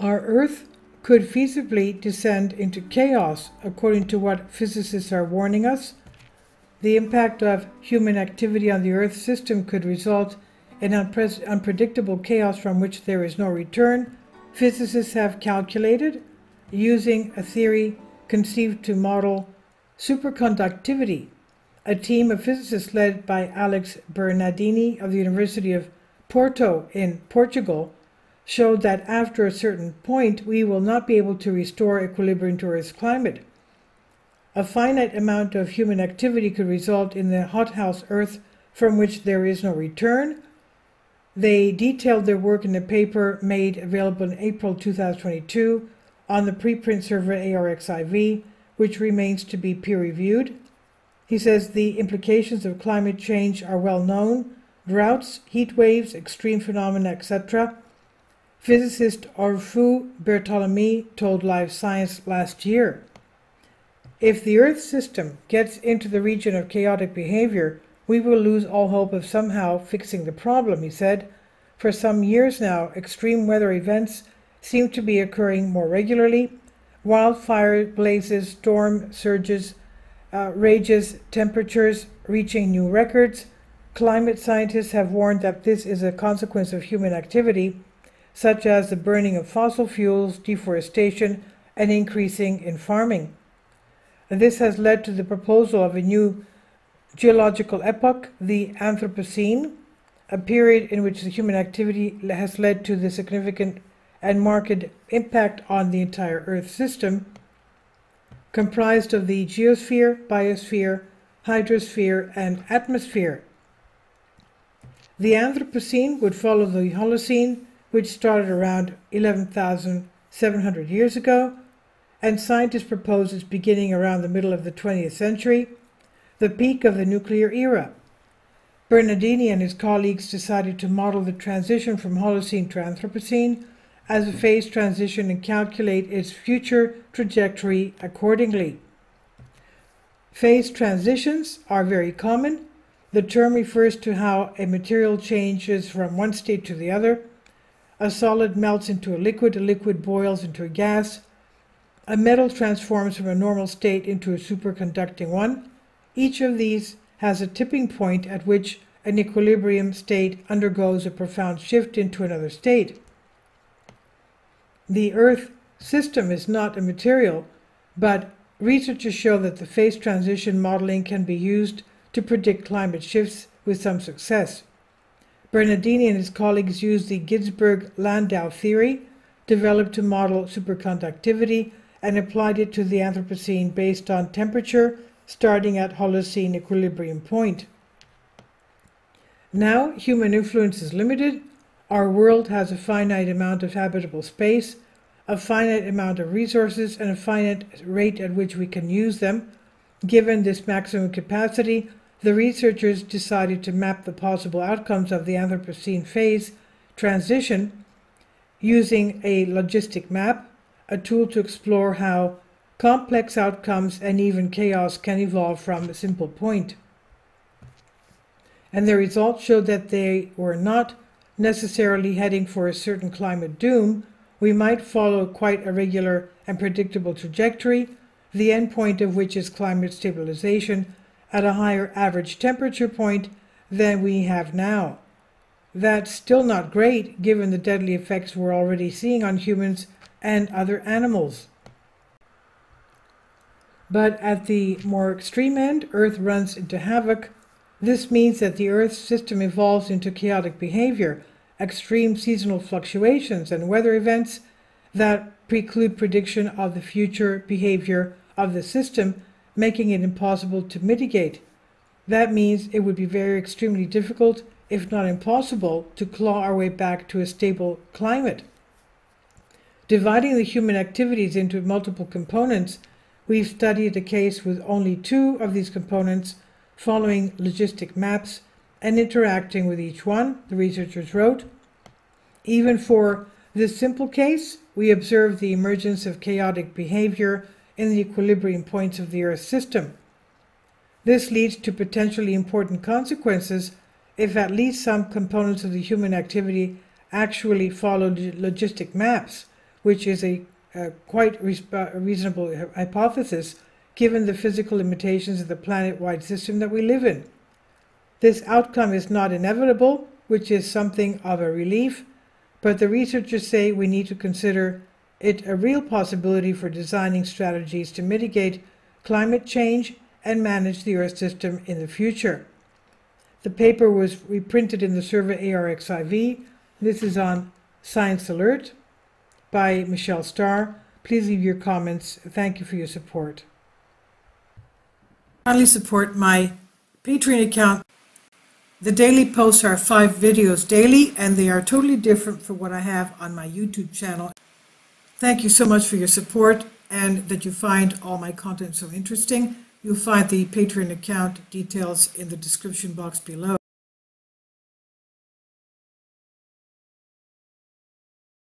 Earth could feasibly descend into chaos, according to what physicists are warning us. The impact of human activity on the Earth system could result in unpre- unpredictable chaos from which there is no return. Physicists have calculated, using a theory conceived to model superconductivity. A team of physicists led by Alex Bernardini of the University of Porto in Portugal showed that after a certain point we will not be able to restore equilibrium to Earth's climate. A finite amount of human activity could result in the hothouse Earth from which there is no return. They detailed their work in a paper made available in April 2022 on the preprint server ARXIV, which remains to be peer reviewed. He says the implications of climate change are well known droughts, heat waves, extreme phenomena, etc. Physicist Orfeu Bertolami told Live Science last year. If the Earth system gets into the region of chaotic behavior, we will lose all hope of somehow fixing the problem, he said. For some years now, extreme weather events seem to be occurring more regularly. Wildfire blazes, storm surges, uh, rages, temperatures reaching new records. Climate scientists have warned that this is a consequence of human activity, such as the burning of fossil fuels, deforestation, and increasing in farming. This has led to the proposal of a new geological epoch, the Anthropocene, a period in which the human activity has led to the significant and marked impact on the entire Earth system, comprised of the geosphere, biosphere, hydrosphere, and atmosphere. The Anthropocene would follow the Holocene, which started around 11,700 years ago, and scientists propose its beginning around the middle of the 20th century, the peak of the nuclear era. Bernardini and his colleagues decided to model the transition from Holocene to Anthropocene as a phase transition and calculate its future trajectory accordingly. Phase transitions are very common. The term refers to how a material changes from one state to the other. A solid melts into a liquid, a liquid boils into a gas. A metal transforms from a normal state into a superconducting one. Each of these has a tipping point at which an equilibrium state undergoes a profound shift into another state. The Earth system is not a material, but researchers show that the phase transition modeling can be used to predict climate shifts with some success. Bernardini and his colleagues used the Ginzburg-Landau theory, developed to model superconductivity, and applied it to the Anthropocene based on temperature starting at Holocene equilibrium point. Now, human influence is limited, our world has a finite amount of habitable space, a finite amount of resources, and a finite rate at which we can use them. Given this maximum capacity, the researchers decided to map the possible outcomes of the Anthropocene phase transition using a logistic map, a tool to explore how complex outcomes and even chaos can evolve from a simple point. And the results showed that they were not necessarily heading for a certain climate doom, we might follow quite a regular and predictable trajectory, the endpoint of which is climate stabilization at a higher average temperature point than we have now. That's still not great given the deadly effects we're already seeing on humans and other animals. But at the more extreme end, Earth runs into havoc this means that the Earth's system evolves into chaotic behavior, extreme seasonal fluctuations, and weather events that preclude prediction of the future behavior of the system, making it impossible to mitigate. That means it would be very extremely difficult, if not impossible, to claw our way back to a stable climate. Dividing the human activities into multiple components, we've studied a case with only two of these components following logistic maps and interacting with each one, the researchers wrote. Even for this simple case, we observed the emergence of chaotic behavior in the equilibrium points of the Earth system. This leads to potentially important consequences if at least some components of the human activity actually follow logistic maps, which is a, a quite reasonable hypothesis given the physical limitations of the planet wide system that we live in. This outcome is not inevitable, which is something of a relief, but the researchers say we need to consider it a real possibility for designing strategies to mitigate climate change and manage the Earth system in the future. The paper was reprinted in the Survey ARXIV. This is on Science Alert by Michelle Starr. Please leave your comments. Thank you for your support. Kindly support my Patreon account. The daily posts are five videos daily, and they are totally different from what I have on my YouTube channel. Thank you so much for your support and that you find all my content so interesting. You'll find the Patreon account details in the description box below.